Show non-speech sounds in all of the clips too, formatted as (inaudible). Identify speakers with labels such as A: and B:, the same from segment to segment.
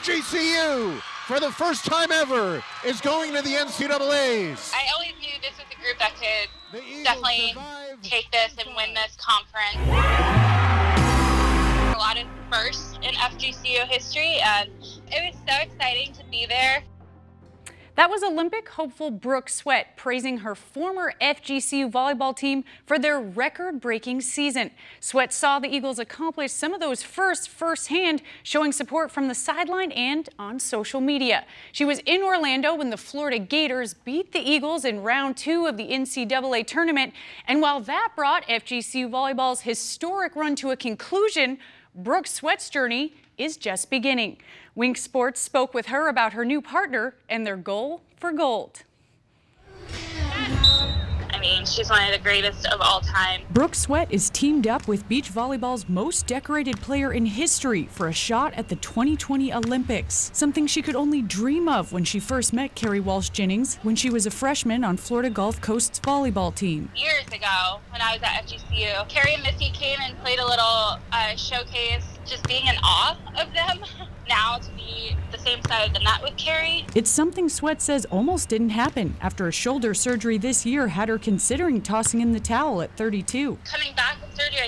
A: FGCU, for the first time ever, is going to the NCAAs.
B: I always knew this was a group that could definitely take this and win this conference. A lot of firsts in FGCU history, and it was so exciting to be there.
C: That was Olympic hopeful Brooke Sweat praising her former FGCU volleyball team for their record-breaking season. Sweat saw the Eagles accomplish some of those firsts firsthand, showing support from the sideline and on social media. She was in Orlando when the Florida Gators beat the Eagles in round two of the NCAA tournament. And while that brought FGCU volleyball's historic run to a conclusion, Brooke Sweat's journey is just beginning. Wink Sports spoke with her about her new partner and their goal for gold.
B: I mean, she's one of the greatest of all time.
C: Brooke Sweat is teamed up with beach volleyball's most decorated player in history for a shot at the 2020 Olympics, something she could only dream of when she first met Kerri Walsh Jennings when she was a freshman on Florida Gulf Coast's volleyball team.
B: Years ago, when I was at FGCU, Carrie and Missy came and played a little uh, showcase, just being in awe of them. (laughs) now to be the same side of the net with Kerri.
C: It's something Sweat says almost didn't happen after a shoulder surgery this year had her considering tossing in the towel at 32.
B: Coming back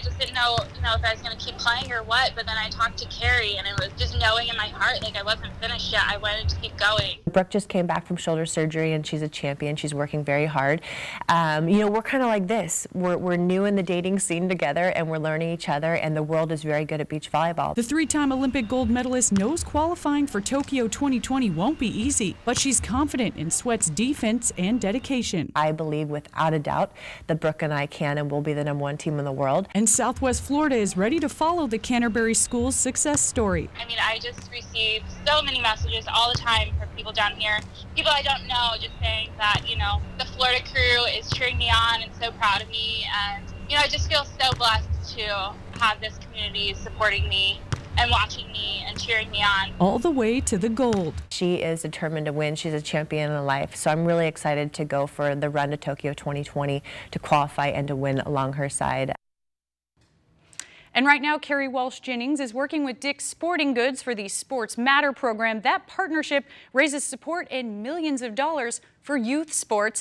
B: just didn't know, you know, if I was going to keep playing or what. But then I talked to Kerri, and it was just knowing in my heart, like I wasn't finished yet. I wanted to keep going.
D: Brooke just came back from shoulder surgery, and she's a champion. She's working very hard. Um, you know, we're kind of like this. We're, we're new in the dating scene together, and we're learning each other. And the world is very good at beach volleyball.
C: The three-time Olympic gold medalist knows knows qualifying for Tokyo 2020 won't be easy, but she's confident in Sweat's defense and dedication.
D: I believe without a doubt that Brooke and I can and will be the number one team in the world.
C: And Southwest Florida is ready to follow the Canterbury School's success story.
B: I mean, I just receive so many messages all the time from people down here, people I don't know, just saying that, you know, the Florida crew is cheering me on and so proud of me. And, you know, I just feel so blessed to have this community supporting me and watching me and cheering me on.
C: All the way to the gold.
D: She is determined to win. She's a champion in life. So I'm really excited to go for the run to Tokyo 2020 to qualify and to win along her side.
C: And right now, Kerri Walsh Jennings is working with Dick's Sporting Goods for the Sports Matter program. That partnership raises support and millions of dollars for youth sports.